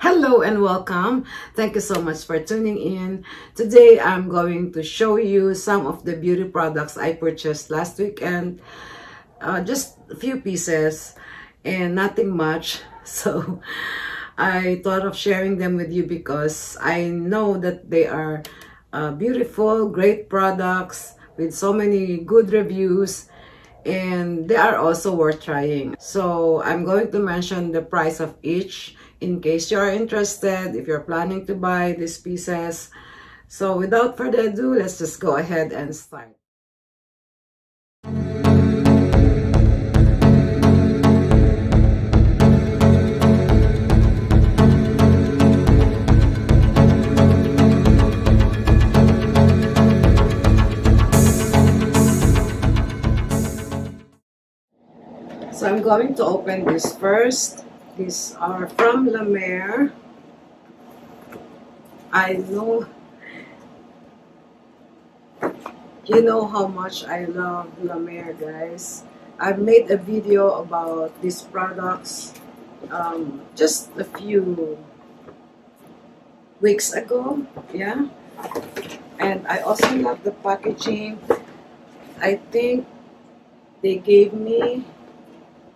Hello and welcome. Thank you so much for tuning in. Today I'm going to show you some of the beauty products I purchased last weekend. Uh, just a few pieces and nothing much. So I thought of sharing them with you because I know that they are uh, beautiful, great products with so many good reviews and they are also worth trying. So I'm going to mention the price of each in case you're interested, if you're planning to buy these pieces. So without further ado, let's just go ahead and start. So I'm going to open this first. These are from La Mer. I know, you know how much I love La Mer, guys. I've made a video about these products um, just a few weeks ago, yeah. And I also love the packaging. I think they gave me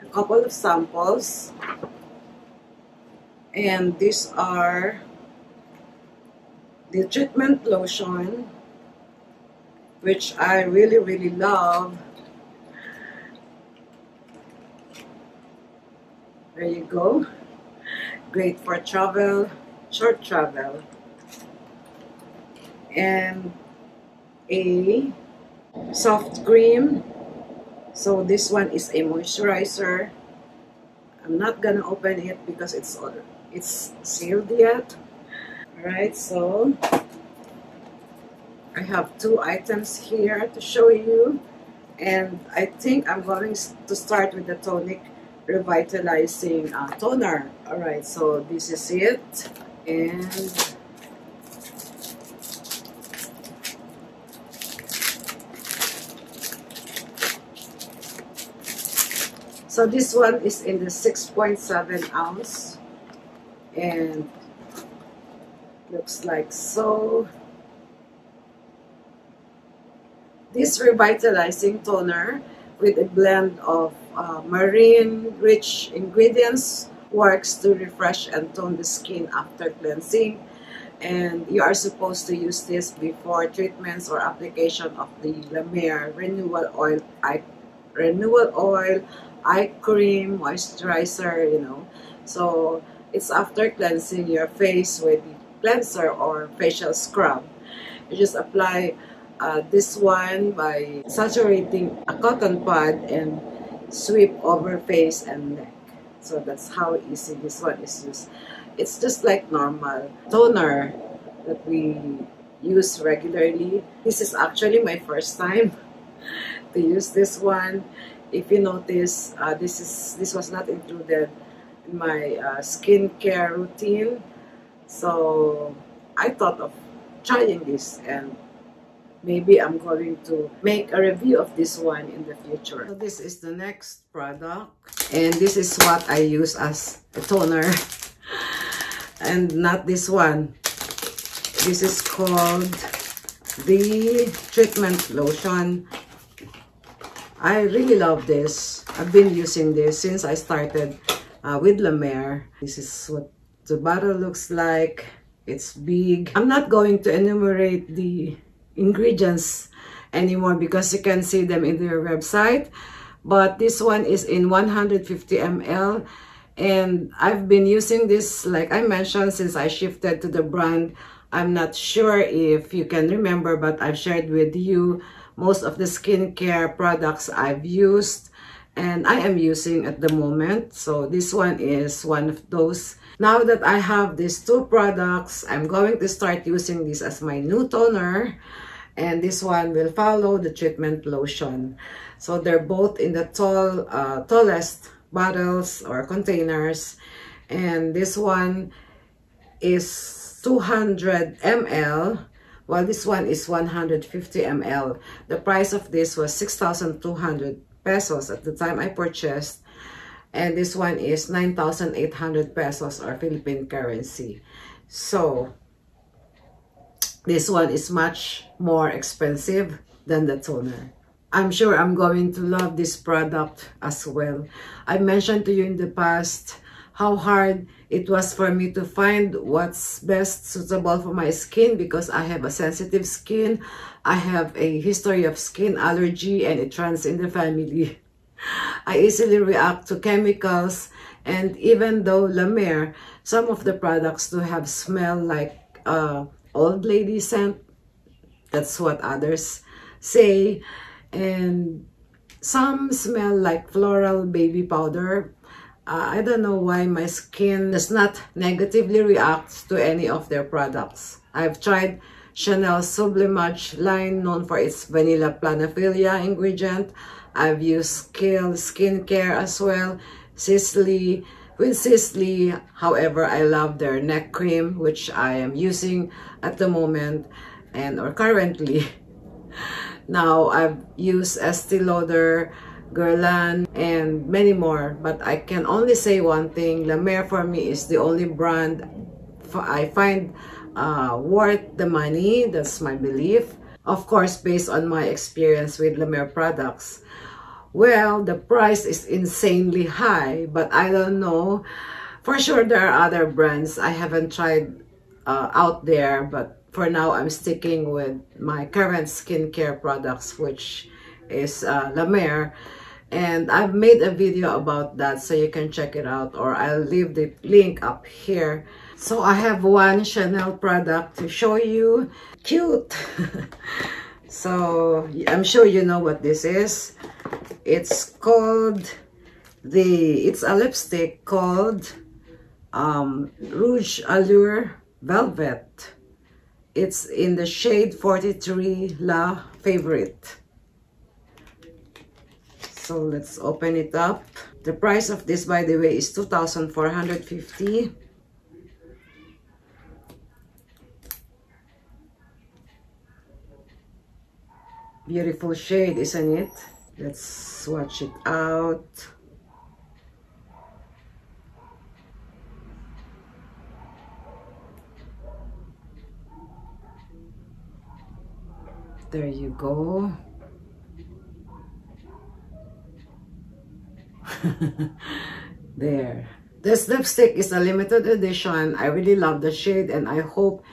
a couple of samples and these are the treatment lotion which I really really love. There you go. Great for travel short travel. And a soft cream. So this one is a moisturizer. I'm not gonna open it because it's it's sealed yet. Alright so I have two items here to show you. And I think I'm going to start with the tonic revitalizing uh, toner. Alright so this is it. And So this one is in the 6.7 ounce and looks like so. This revitalizing toner with a blend of uh, marine rich ingredients works to refresh and tone the skin after cleansing and you are supposed to use this before treatments or application of the La Mer renewal oil eye, renewal oil eye cream moisturizer you know so it's after cleansing your face with cleanser or facial scrub. You just apply uh, this one by saturating a cotton pad and sweep over face and neck. So that's how easy this one is used. It's just like normal toner that we use regularly. This is actually my first time to use this one. If you notice, uh, this is this was not included my uh, skincare routine. So I thought of trying this and maybe I'm going to make a review of this one in the future. So this is the next product and this is what I use as a toner and not this one. This is called the treatment lotion. I really love this. I've been using this since I started uh, with La Mer. This is what the bottle looks like. It's big. I'm not going to enumerate the ingredients anymore because you can see them in their website. But this one is in 150 ml. And I've been using this, like I mentioned, since I shifted to the brand. I'm not sure if you can remember, but I've shared with you most of the skincare products I've used and I am using at the moment. So this one is one of those. Now that I have these two products, I'm going to start using this as my new toner. And this one will follow the treatment lotion. So they're both in the tall, uh, tallest bottles or containers. And this one is 200 ml while this one is 150 ml. The price of this was 6,200 pesos at the time I purchased. And this one is 9,800 pesos or Philippine currency. So, this one is much more expensive than the toner. I'm sure I'm going to love this product as well. I mentioned to you in the past how hard it was for me to find what's best suitable for my skin because I have a sensitive skin. I have a history of skin allergy and it runs in the family. I easily react to chemicals and even though La Mer, some of the products do have smell like uh, old lady scent. That's what others say. And some smell like floral baby powder. Uh, I don't know why my skin does not negatively react to any of their products. I've tried Chanel Sublimage line known for its vanilla planifolia ingredient. I've used Kiehl Skincare as well, Sisley. With Sisley, however, I love their neck cream, which I am using at the moment and or currently. now, I've used Estee Lauder, Guerlain, and many more. But I can only say one thing. La Mer for me is the only brand I find uh, worth the money. That's my belief. Of course, based on my experience with La Mer products. Well, the price is insanely high, but I don't know. For sure, there are other brands I haven't tried uh, out there, but for now, I'm sticking with my current skincare products, which is uh, La Mer. And I've made a video about that, so you can check it out, or I'll leave the link up here. So I have one Chanel product to show you. Cute! so I'm sure you know what this is. It's called the, it's a lipstick called um, Rouge Allure Velvet. It's in the shade 43 La Favorite. So let's open it up. The price of this, by the way, is 2,450. Beautiful shade, isn't it? Let's swatch it out. There you go. there. This lipstick is a limited edition. I really love the shade and I hope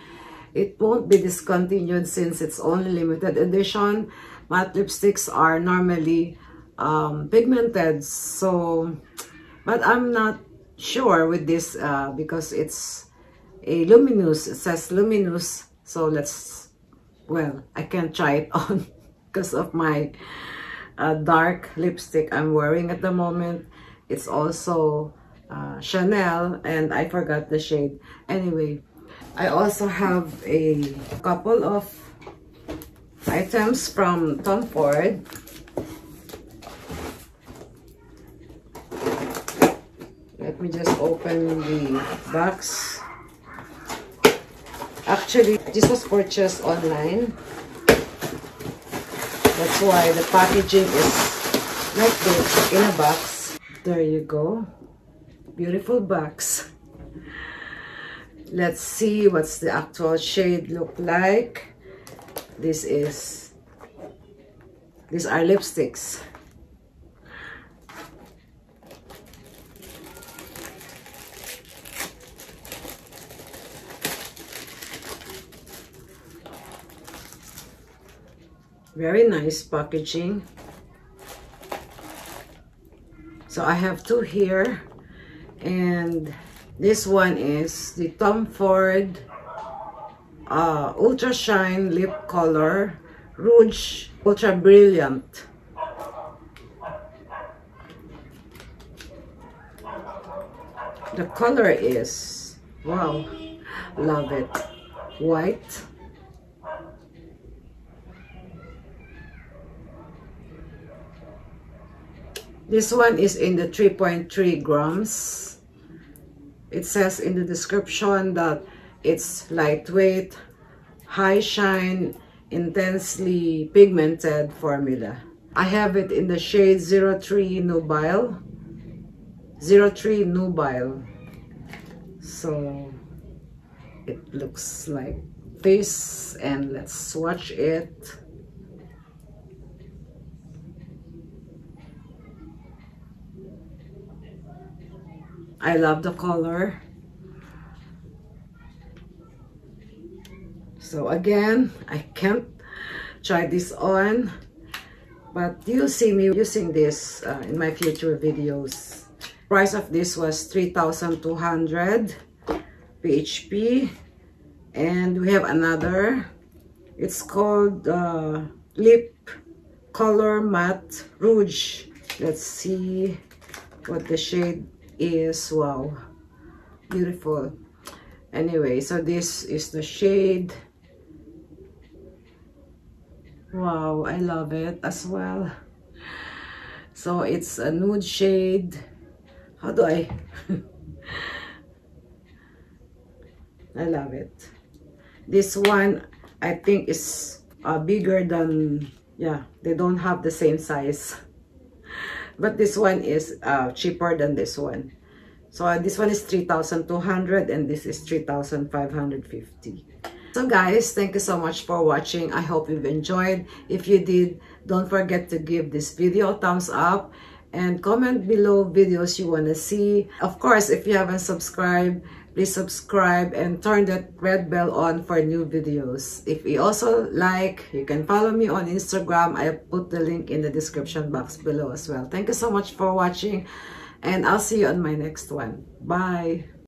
it won't be discontinued since it's only limited edition matte lipsticks are normally um, pigmented so but I'm not sure with this uh, because it's a luminous it says luminous so let's well I can't try it on because of my uh, dark lipstick I'm wearing at the moment it's also uh, Chanel and I forgot the shade anyway I also have a couple of items from Tom Ford. Let me just open the box. Actually, this was purchased online. That's why the packaging is like this in a box. There you go. Beautiful box. Let's see what's the actual shade look like. This is, these are lipsticks. Very nice packaging. So I have two here. And this one is the Tom Ford uh, Ultra Shine Lip Color Rouge Ultra Brilliant. The color is, wow, love it, white. This one is in the 3.3 grams. It says in the description that it's lightweight, high shine, intensely pigmented formula. I have it in the shade 03 Nubile. 03 Nubile. So it looks like this and let's swatch it. I love the color. So again, I can't try this on, but you'll see me using this uh, in my future videos. Price of this was 3,200 PHP. And we have another. It's called uh, Lip Color Matte Rouge. Let's see what the shade is. Wow. Beautiful. Anyway, so this is the shade. Wow, I love it as well. So it's a nude shade. How do I? I love it. This one, I think is uh, bigger than, yeah, they don't have the same size. But this one is uh, cheaper than this one. So uh, this one is 3,200 and this is 3,550. So guys, thank you so much for watching. I hope you've enjoyed. If you did, don't forget to give this video a thumbs up and comment below videos you want to see. Of course, if you haven't subscribed, please subscribe and turn that red bell on for new videos. If you also like, you can follow me on Instagram. I put the link in the description box below as well. Thank you so much for watching and I'll see you on my next one. Bye!